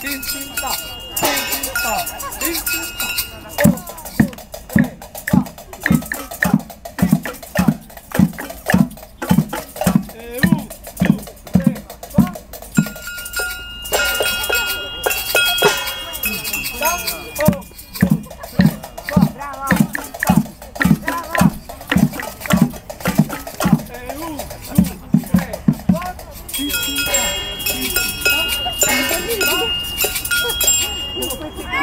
電信だ電信だ電信だピッチング我会